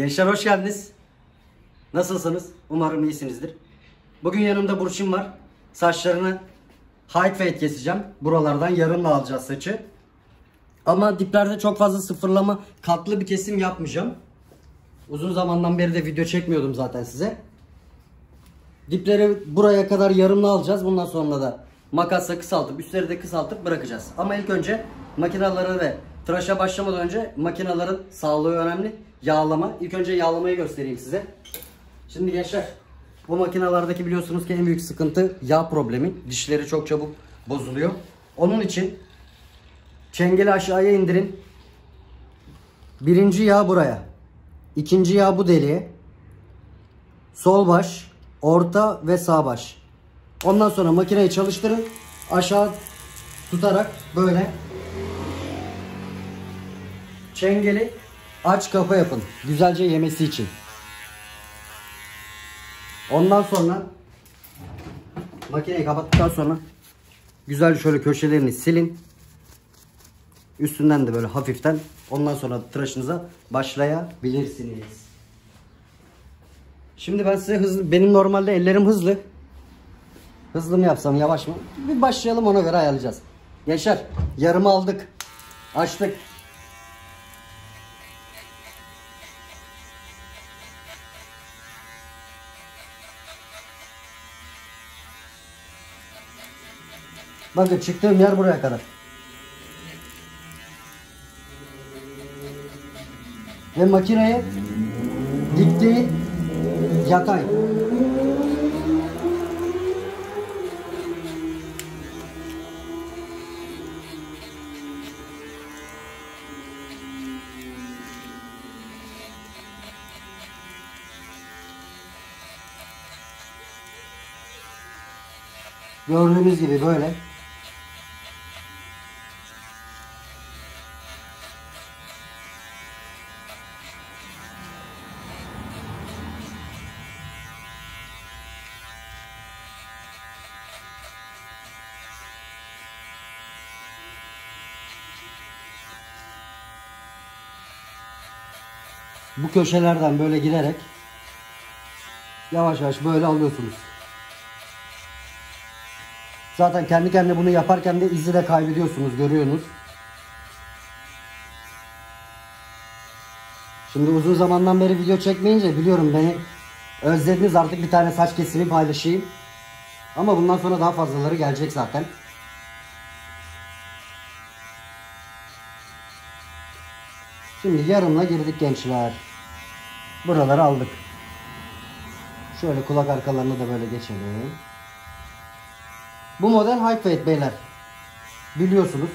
Gençler hoş geldiniz. Nasılsınız? Umarım iyisinizdir. Bugün yanımda Burçin var. Saçlarını high fade keseceğim. Buralardan yarımla alacağız saçı. Ama diplerde çok fazla sıfırlama katlı bir kesim yapmayacağım. Uzun zamandan beri de video çekmiyordum zaten size. Dipleri buraya kadar yarımla alacağız. Bundan sonra da makasla kısaltıp üstleri de kısaltıp bırakacağız. Ama ilk önce makinaları ve tıraşa başlamadan önce makinaların sağlığı önemli. Yağlama. İlk önce yağlamayı göstereyim size. Şimdi gençler bu makinalardaki biliyorsunuz ki en büyük sıkıntı yağ problemi. Dişleri çok çabuk bozuluyor. Onun için çengeli aşağıya indirin. Birinci yağ buraya. İkinci yağ bu deliğe. Sol baş, orta ve sağ baş. Ondan sonra makineyi çalıştırın. Aşağı tutarak böyle çengeli aç kapa yapın. Güzelce yemesi için. Ondan sonra makineyi kapattıktan sonra güzelce şöyle köşelerini silin. Üstünden de böyle hafiften ondan sonra tıraşınıza başlayabilirsiniz. Şimdi ben size hızlı benim normalde ellerim hızlı. Hızlı mı yapsam yavaş mı? Bir başlayalım ona göre ayarlayacağız. Gençler yarımı aldık. Açtık. Bakın çıktığım yer buraya kadar. Ve makineye dik yatay. Gördüğünüz gibi böyle. Bu köşelerden böyle girerek yavaş yavaş böyle alıyorsunuz. Zaten kendi kendine bunu yaparken de izi de kaybediyorsunuz, görüyorsunuz. Şimdi uzun zamandan beri video çekmeyince biliyorum beni özlediniz artık bir tane saç kesimi paylaşayım. Ama bundan sonra daha fazlaları gelecek zaten. Şimdi yarımla girdik gençler. Buraları aldık. Şöyle kulak arkalarını da böyle geçelim. Bu model high beyler. Biliyorsunuz.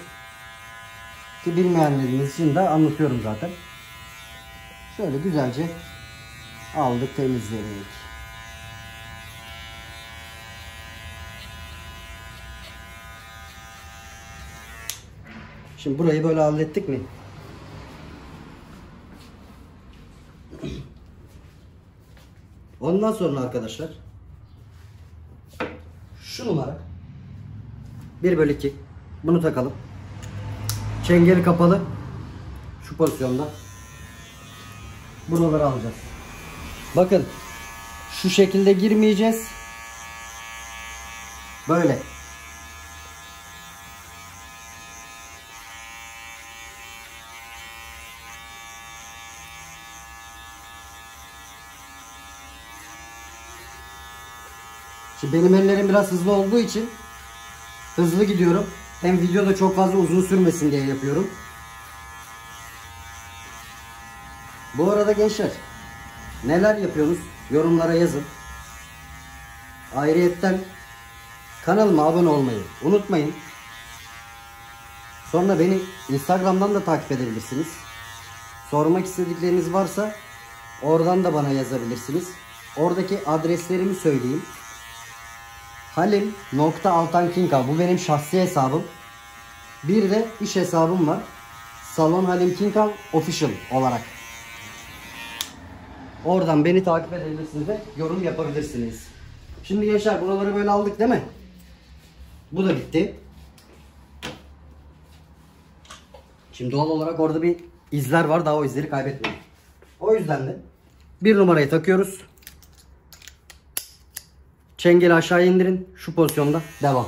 Ki bilmeyenleriniz için de anlatıyorum zaten. Şöyle güzelce aldık temizledik. Şimdi burayı böyle hallettik mi? Ondan sonra arkadaşlar şu numara 1 bölü 2 bunu takalım. Çengeli kapalı şu pozisyonda buraları alacağız. Bakın şu şekilde girmeyeceğiz. Böyle. Benim ellerim biraz hızlı olduğu için hızlı gidiyorum. Hem video da çok fazla uzun sürmesin diye yapıyorum. Bu arada gençler neler yapıyorsunuz? Yorumlara yazın. Ayrıyetten kanalıma abone olmayı unutmayın. Sonra beni Instagram'dan da takip edebilirsiniz. Sormak istedikleriniz varsa oradan da bana yazabilirsiniz. Oradaki adreslerimi söyleyeyim. Halim nokta Altan Kinka. Bu benim şahsi hesabım. Bir de iş hesabım var. Salon Halim Kinka Official olarak. Oradan beni takip edebilirsiniz ve yorum yapabilirsiniz. Şimdi gençler buraları böyle aldık değil mi? Bu da bitti. Şimdi doğal olarak orada bir izler var. Daha o izleri kaybetmeyin. O yüzden de Bir numarayı takıyoruz. Çengeli aşağı indirin. Şu pozisyonda devam.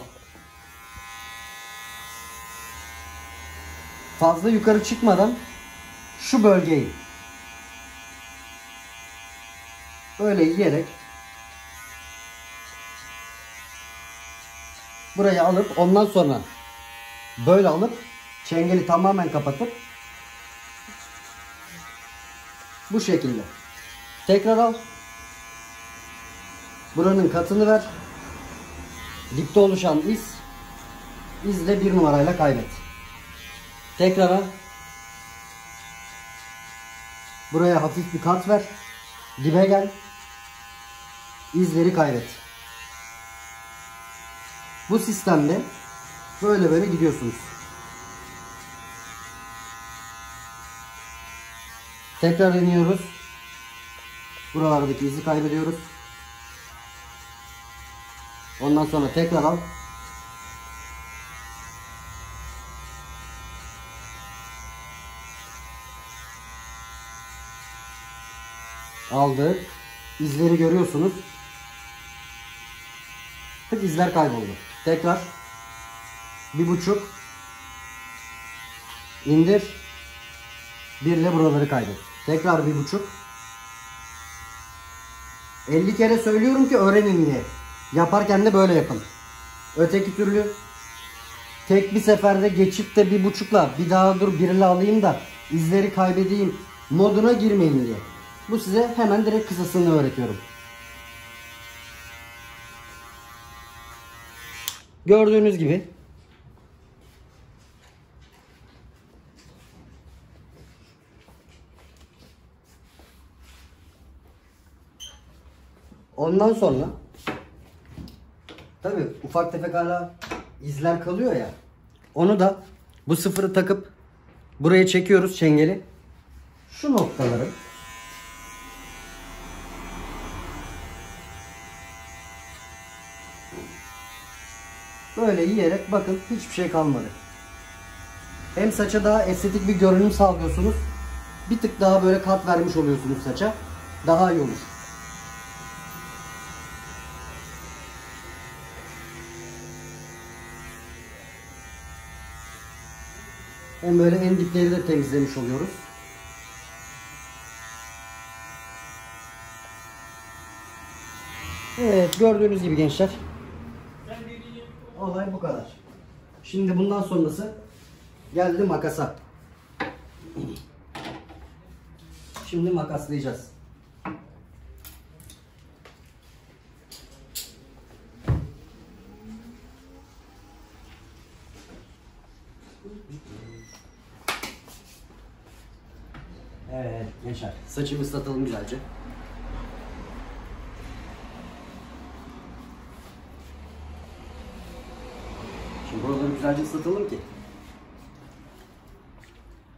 Fazla yukarı çıkmadan şu bölgeyi böyle yiyerek burayı alıp ondan sonra böyle alıp çengeli tamamen kapatıp bu şekilde tekrar al buranın katını ver dipte oluşan iz izle bir numarayla kaybet tekrar al buraya hafif bir kat ver dibe gel izleri kaybet bu sistemde böyle böyle gidiyorsunuz. Tekrar iniyoruz. Buralardaki izi kaybediyoruz. Ondan sonra tekrar al. Aldık. İzleri görüyorsunuz. Tık izler kayboldu. Tekrar bir buçuk indir birle buraları kaydet. Tekrar bir buçuk 50 kere söylüyorum ki öğrenin diye. Yaparken de böyle yapın. Öteki türlü tek bir seferde geçip de bir buçukla bir daha dur birle alayım da izleri kaybedeyim moduna girmeyin diye. Bu size hemen direkt kısasını öğretiyorum. Gördüğünüz gibi Ondan sonra tabi ufak tefek hala izler kalıyor ya. Onu da bu sıfırı takıp buraya çekiyoruz çengeli. Şu noktaları Böyle yiyerek bakın hiçbir şey kalmadı. Hem saça daha estetik bir görünüm sağlıyorsunuz. Bir tık daha böyle kat vermiş oluyorsunuz saça. Daha iyi olur. Hem böyle en dipleri de temizlemiş oluyoruz. Evet gördüğünüz gibi gençler. Olay bu kadar. Şimdi bundan sonrası geldi makasa. Şimdi makaslayacağız. Evet gençler saçımı ıslatalım güzelce. Şimdi buraları güzelce ıslatalım ki.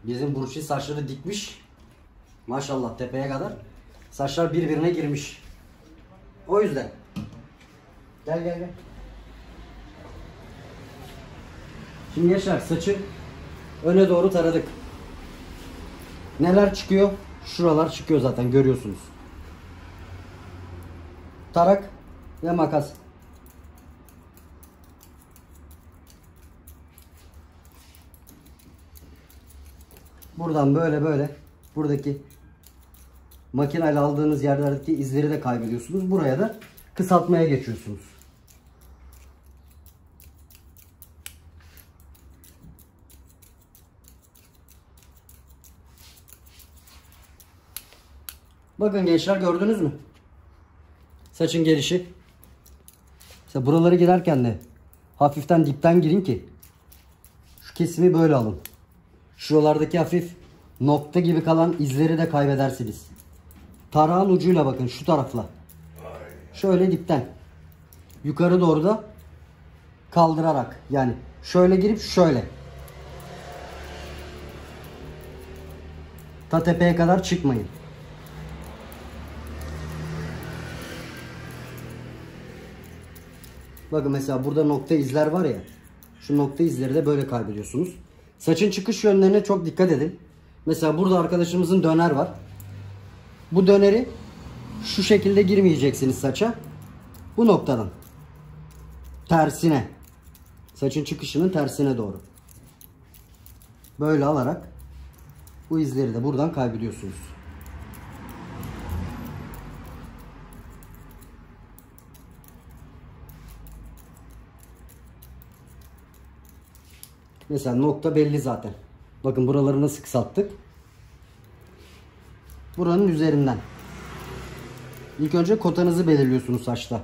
Bizim Burçin saçları dikmiş. Maşallah tepeye kadar. Saçlar birbirine girmiş. O yüzden. Gel gel gel. Şimdi gençler saçı öne doğru taradık. Neler çıkıyor? Şuralar çıkıyor zaten görüyorsunuz. Tarak ve makas. Buradan böyle böyle buradaki makineyle aldığınız yerlerdeki izleri de kaybediyorsunuz. Buraya da kısaltmaya geçiyorsunuz. Bakın gençler gördünüz mü? Saçın gelişi. İşte buraları girerken de hafiften dipten girin ki şu kesimi böyle alın. Şuralardaki hafif nokta gibi kalan izleri de kaybedersiniz. Tarağın ucuyla bakın şu tarafla. Şöyle dipten. Yukarı doğru da kaldırarak. Yani şöyle girip şöyle. Ta tepeye kadar çıkmayın. Bakın mesela burada nokta izler var ya. Şu nokta izleri de böyle kaybediyorsunuz. Saçın çıkış yönlerine çok dikkat edin. Mesela burada arkadaşımızın döner var. Bu döneri Şu şekilde girmeyeceksiniz saça. Bu noktadan. Tersine. Saçın çıkışının tersine doğru. Böyle alarak bu izleri de buradan kaybediyorsunuz. Mesela nokta belli zaten. Bakın buraları nasıl kısalttık. Buranın üzerinden. İlk önce kotanızı belirliyorsunuz saçta.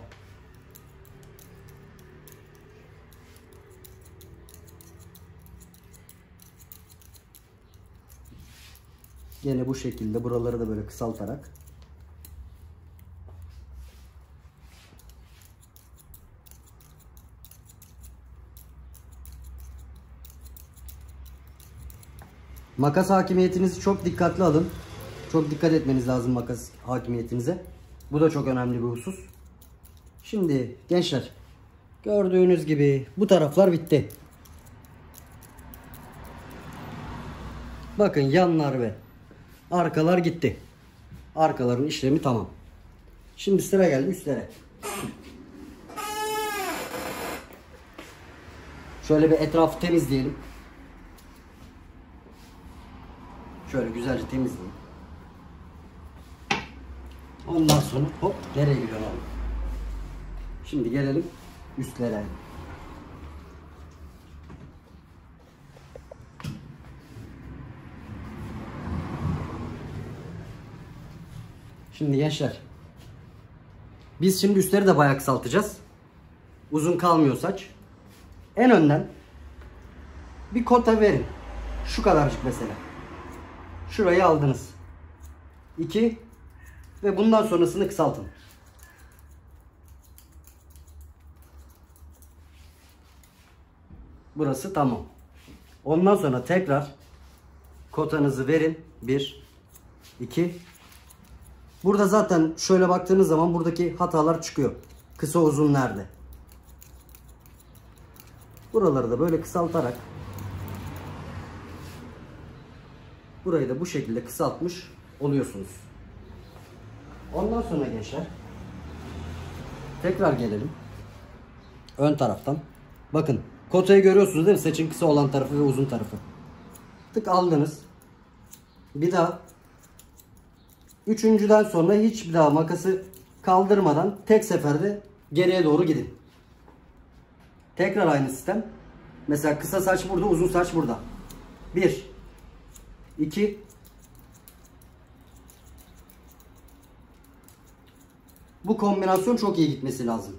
Yine bu şekilde buraları da böyle kısaltarak Makas hakimiyetinizi çok dikkatli alın. Çok dikkat etmeniz lazım makas hakimiyetinize. Bu da çok önemli bir husus. Şimdi gençler gördüğünüz gibi bu taraflar bitti. Bakın yanlar ve arkalar gitti. Arkaların işlemi tamam. Şimdi sıra geldi üstlere. Şöyle bir etrafı temizleyelim. Şöyle güzelce temizleyin. Ondan sonra hop nereye gidiyor abi? Şimdi gelelim üstlere. Şimdi gençler. Biz şimdi üstleri de bayağı kısaltacağız. Uzun kalmıyor saç. En önden bir kota verin. Şu kadarcık mesela. Şurayı aldınız. 2 ve bundan sonrasını kısaltın. Burası tamam. Ondan sonra tekrar kotanızı verin. 1 2 Burada zaten şöyle baktığınız zaman buradaki hatalar çıkıyor. Kısa uzun nerede? Buraları da böyle kısaltarak burayı da bu şekilde kısaltmış oluyorsunuz. Ondan sonra gençler tekrar gelelim. Ön taraftan. Bakın kotayı görüyorsunuz değil mi? Saçın kısa olan tarafı ve uzun tarafı. Tık aldınız. Bir daha Üçüncüden sonra hiç bir daha makası kaldırmadan tek seferde geriye doğru gidin. Tekrar aynı sistem. Mesela kısa saç burada, uzun saç burada. 1 2 Bu kombinasyon çok iyi gitmesi lazım.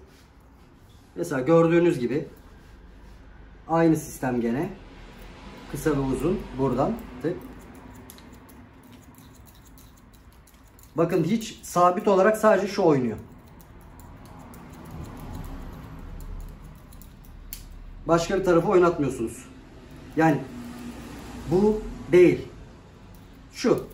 Mesela gördüğünüz gibi aynı sistem gene. Kısa ve uzun buradan tık Bakın hiç sabit olarak sadece şu oynuyor. Başka bir tarafı oynatmıyorsunuz. Yani bu değil. Şu.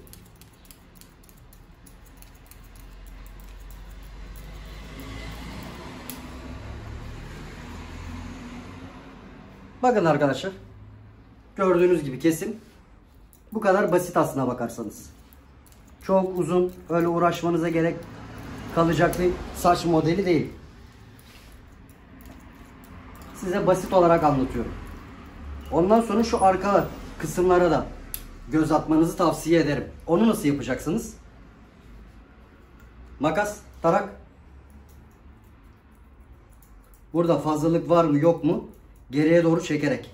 Bakın arkadaşlar. Gördüğünüz gibi kesim. Bu kadar basit aslına bakarsanız. Çok uzun öyle uğraşmanıza gerek kalacak bir saç modeli değil. Size basit olarak anlatıyorum. Ondan sonra şu arka kısımlara da göz atmanızı tavsiye ederim. Onu nasıl yapacaksınız? Makas, tarak. Burada fazlalık var mı yok mu? Geriye doğru çekerek.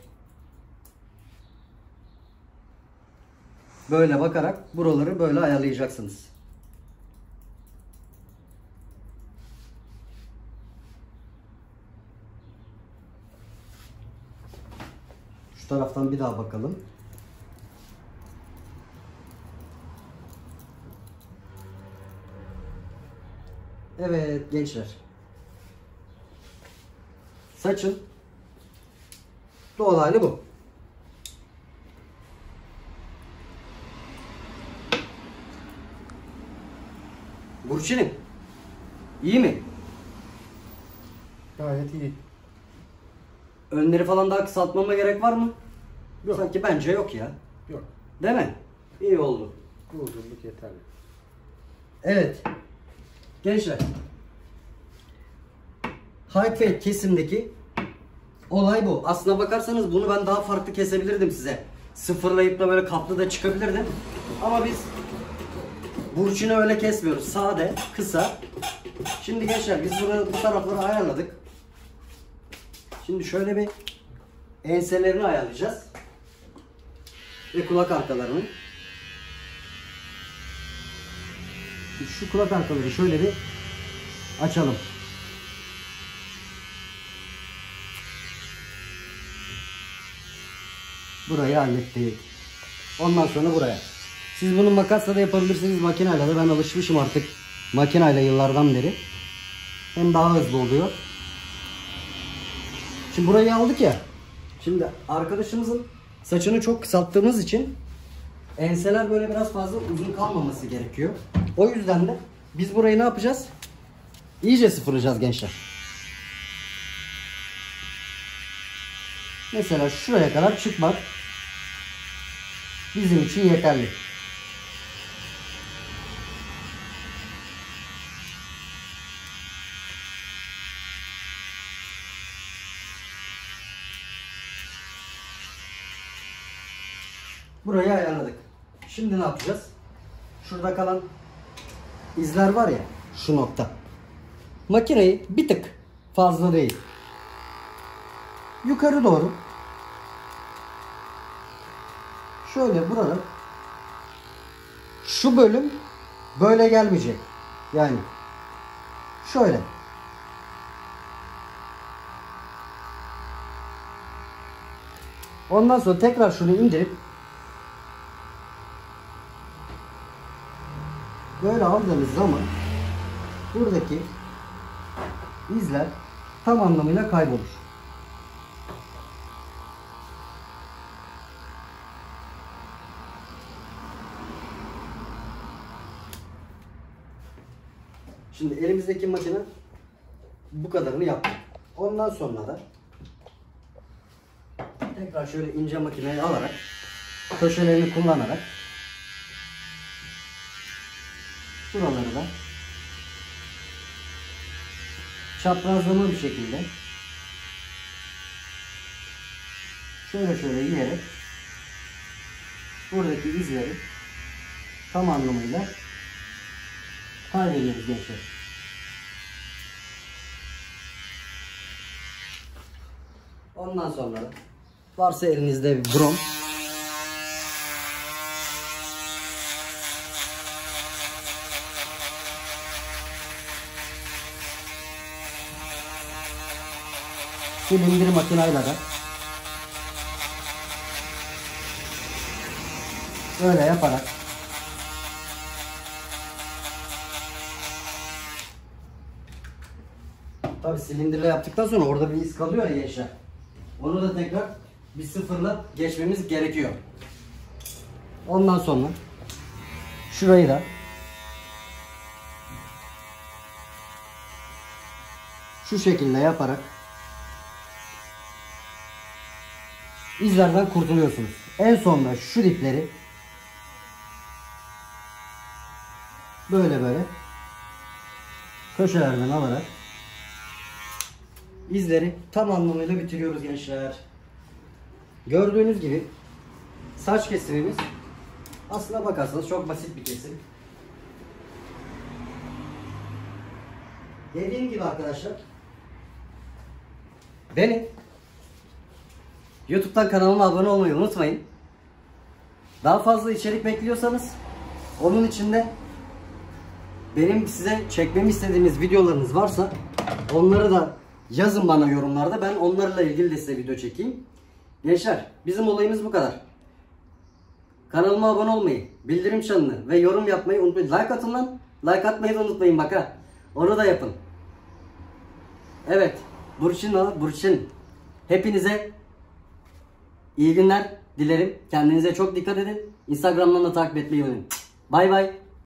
Böyle bakarak buraları böyle ayarlayacaksınız. Şu taraftan bir daha bakalım. Evet gençler. Saçın doğal hali bu. Burçin'im. İyi mi? Gayet iyi. Önleri falan daha kısaltmama gerek var mı? Yok. Sanki bence yok ya. Yok. Değil mi? İyi oldu. Bu uzunluk yeterli. Evet. Gençler. High kesimdeki olay bu. Aslına bakarsanız bunu ben daha farklı kesebilirdim size. Sıfırlayıp da böyle kaplı da çıkabilirdim. Ama biz burçunu öyle kesmiyoruz. Sade, kısa. Şimdi gençler biz burada bu tarafları ayarladık. Şimdi şöyle bir enselerini ayarlayacağız. Ve kulak arkalarını. Şu kulak arkaları şöyle bir açalım. Burayı hallettik. Ondan sonra buraya. Siz bunu makasla da yapabilirsiniz makineyle de. Ben alışmışım artık makineyle yıllardan beri. Hem daha hızlı oluyor. Şimdi burayı aldık ya. Şimdi arkadaşımızın saçını çok kısalttığımız için enseler böyle biraz fazla uzun kalmaması gerekiyor. O yüzden de biz burayı ne yapacağız? İyice sıfırlayacağız gençler. Mesela şuraya kadar çıkmak bizim için yeterli. Burayı ayarladık. Şimdi ne yapacağız? Şurada kalan izler var ya şu nokta. Makineyi bir tık fazla değil. Yukarı doğru şöyle burada şu bölüm böyle gelmeyecek. Yani şöyle. Ondan sonra tekrar şunu indirip böyle aldığınız zaman buradaki izler tam anlamıyla kaybolur. Şimdi elimizdeki makine bu kadarını yaptı. Ondan sonra da tekrar şöyle ince makineyi alarak köşelerini kullanarak Şuraları da çaprazlama bir şekilde şöyle şöyle yiyerek buradaki izleri tam anlamıyla kaydediyoruz gençler. Ondan sonra varsa elinizde bir brom silindir makinayla da böyle yaparak Tabi silindirle yaptıktan sonra orada bir iz kalıyor ya gençler. Onu da tekrar bir sıfırla geçmemiz gerekiyor. Ondan sonra şurayı da şu şekilde yaparak izlerden kurtuluyorsunuz. En sonunda şu dipleri böyle böyle köşelerden alarak izleri tam anlamıyla bitiriyoruz gençler. Gördüğünüz gibi saç kesimimiz aslına bakarsanız çok basit bir kesim. Dediğim gibi arkadaşlar beni YouTube'dan kanalıma abone olmayı unutmayın. Daha fazla içerik bekliyorsanız onun içinde benim size çekmemi istediğiniz videolarınız varsa onları da yazın bana yorumlarda. Ben onlarla ilgili de size video çekeyim. Gençler bizim olayımız bu kadar. Kanalıma abone olmayı, bildirim çanını ve yorum yapmayı unutmayın. Like atın lan. Like atmayı da unutmayın bak ha. Onu da yapın. Evet. Burçin o. Burçin. Hepinize iyi günler dilerim. Kendinize çok dikkat edin. Instagram'dan da takip etmeyi unutmayın. Bay bay.